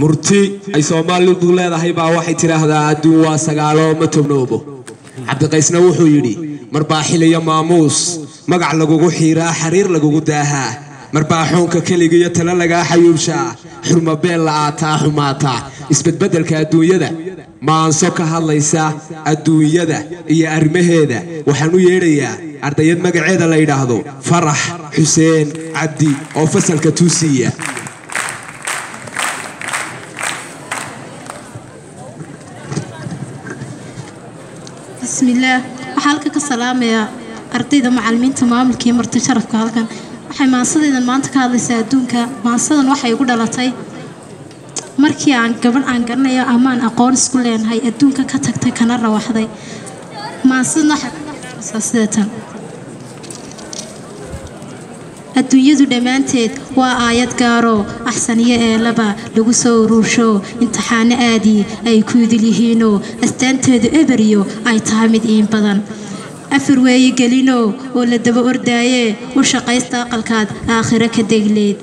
murti ay soomaalidu leedahay baa waxay tidhaahdaa adduun waa sagaaloo ma tobnoobo cabdiqaysna wuxuu yidhi marbaa xiliyo maamuus magac lagugu xiiraa xariir lagugu daahaa marbaa xoonka keligiiyo talo lagaa xayuubshaa xurma beel la'aataa xumaataa isbedbeddelka adduunyada maanso ka hadlaysa adduunyada iyo arrimaheeda waxaan u yeedhayaa ardayad magaceeda la yidhaahdo farax xuseen cabdi oo fasalka tuusiya bismillaah waxaa halka ka salaamayaa ardayda macalimiinta maamulka iyo marti sharafka halkan. Waxay maansadaydan maanta ka hadlaysaa adduunka. Maansadan waxay igu dhalatay markii aan gabadh aan garanayo amaan aqoon isku leenahay adduunka ka tagtay kana rawaxday. Maansadan dhaalaysaa sideetan adduunyadu dhammaanteed waa aayad gaaroo axsaniyo eelaba lagu soo uruursho imtixaano aadii ay ku idil yihiinoo astaanteedu eberiyo ay tahay mid iin badan. Afar weeyi gelinoo oo la daba ordaayee u shaqaysta aqalkaad aakhiro ka degleed.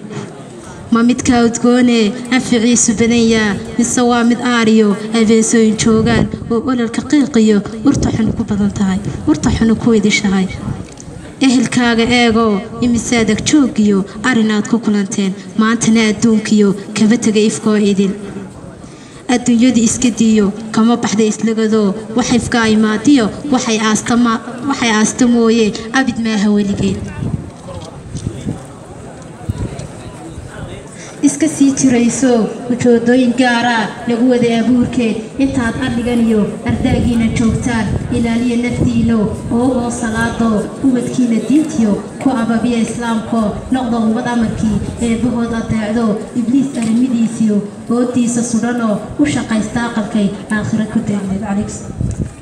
Ma midkaa udgoonee anficiisu badanyaa mise waa mid aariyo abeesooyin joogaan oo ololka qiiqiyo urta xunu ku badan tahay urta xunu ku idishahay ehelkaaga eegoo imisaad agjoogiyo arinaad ku kulanteen. Maantana adduunkiyo kama tega ifkoo idil adduunyadu iska diiyo kama baxda islagadoo. Waxifka imaadiyo waxay aasta mooye. Abid maaha weligeed iska sii jirayso ujoodooyin gaaraa lagu waday abuurkeed intaad adhiganiyo ardaagiina joogtaan ilaaliya naftiino oogoo salaadoo ubadkiina diintiyo ku ababiya islaamkoo noqda ummad amarkii eebbahood adeecdo ibliis arrimidiisiyo oodiisa sudhanoo u shaqaysta aqalkay. Aakhiro ku calaykum